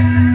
Amen.